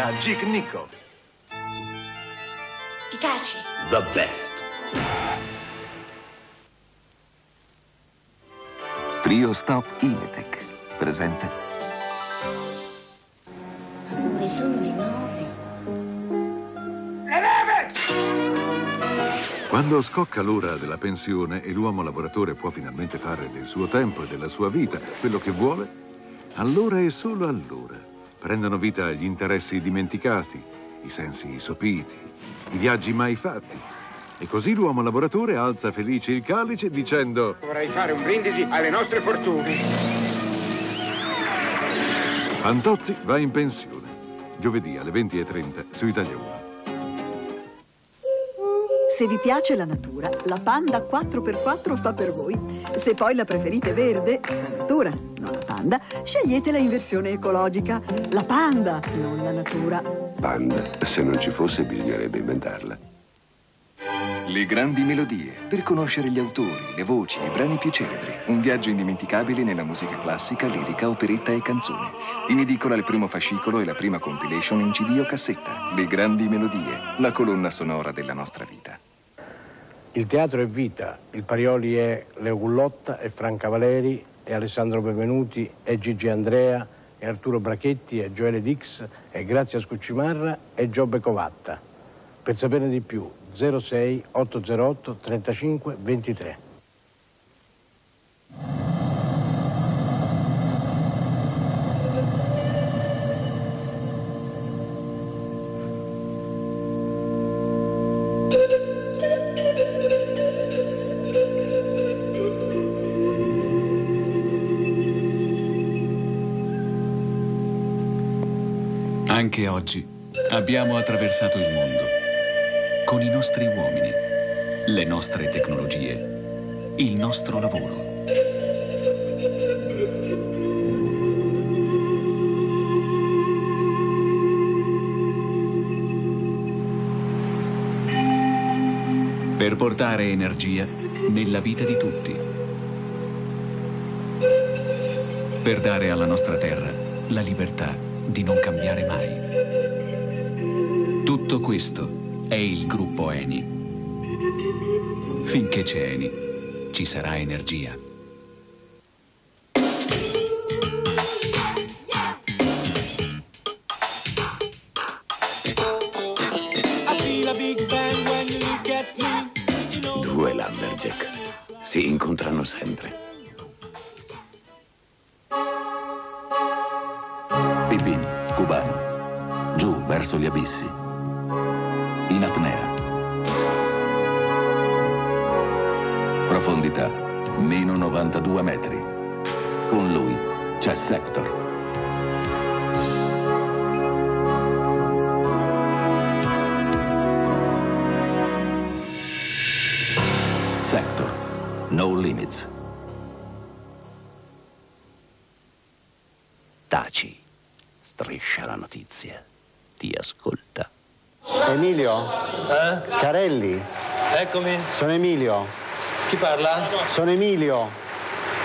da Jig Nico. Itachi. The best. Trio Stop Imetec presente. Amore, sono le nove. Quando scocca l'ora della pensione e l'uomo lavoratore può finalmente fare del suo tempo e della sua vita quello che vuole, allora e solo allora prendono vita gli interessi dimenticati, i sensi sopiti, i viaggi mai fatti. E così l'uomo lavoratore alza felice il calice dicendo Vorrei fare un brindisi alle nostre fortune. Fantozzi va in pensione. Giovedì alle 20.30 su Italia 1. Se vi piace la natura, la Panda 4x4 fa per voi. Se poi la preferite verde, la natura, non la Panda, sceglietela in versione ecologica. La Panda, non la natura. Panda, se non ci fosse bisognerebbe inventarla. Le grandi melodie, per conoscere gli autori, le voci, i brani più celebri. Un viaggio indimenticabile nella musica classica, lirica, operetta e canzone. In edicola il primo fascicolo e la prima compilation in CD o cassetta. Le grandi melodie, la colonna sonora della nostra vita. Il teatro è vita, il Parioli è Leo Gullotta, è Franca Valeri, è Alessandro Benvenuti, è Gigi Andrea, è Arturo Brachetti, è Gioele Dix, è Grazia Scuccimarra, è Giobbe Covatta. Per saperne di più 06 808 35 23. Anche oggi abbiamo attraversato il mondo con i nostri uomini, le nostre tecnologie, il nostro lavoro. Per portare energia nella vita di tutti. Per dare alla nostra terra la libertà di non cambiare mai. Tutto questo è il gruppo Eni. Finché c'è Eni, ci sarà energia. Due Lumberjack si incontrano sempre. Pipin, cubano. Giù, verso gli abissi. In apnea. Profondità, meno 92 metri. Con lui c'è Sector. Sector, no limits. Taci. Striscia la notizia. Ti ascolta. Emilio? Eh? Carelli? Eccomi. Sono Emilio. Chi parla? Sono Emilio.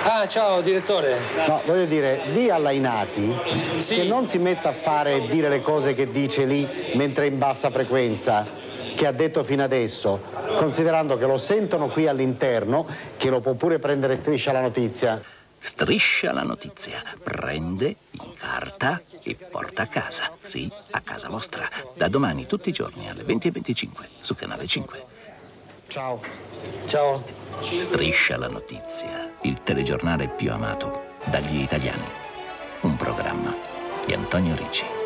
Ah, ciao direttore. No, voglio dire, di alla Inati Sì. che non si metta a fare e dire le cose che dice lì mentre è in bassa frequenza, che ha detto fino adesso, considerando che lo sentono qui all'interno, che lo può pure prendere striscia la notizia. Striscia la notizia. Prende, incarta e porta a casa. Sì, a casa vostra. Da domani tutti i giorni alle 20.25 su Canale 5. Ciao. Ciao. Striscia la notizia. Il telegiornale più amato dagli italiani. Un programma di Antonio Ricci.